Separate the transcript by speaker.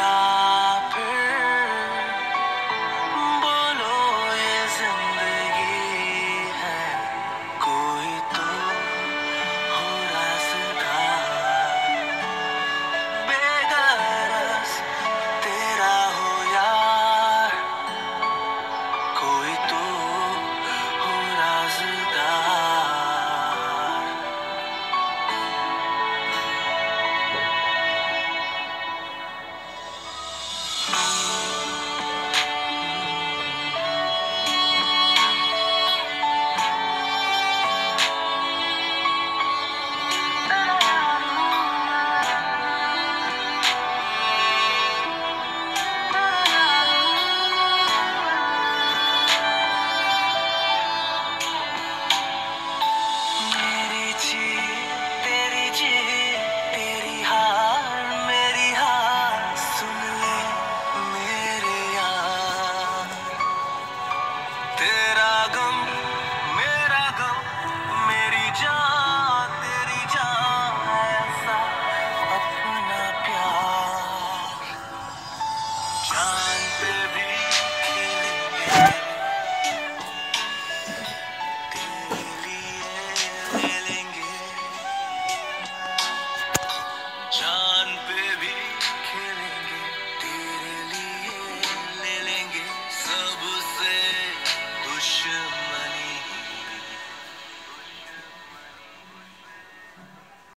Speaker 1: God.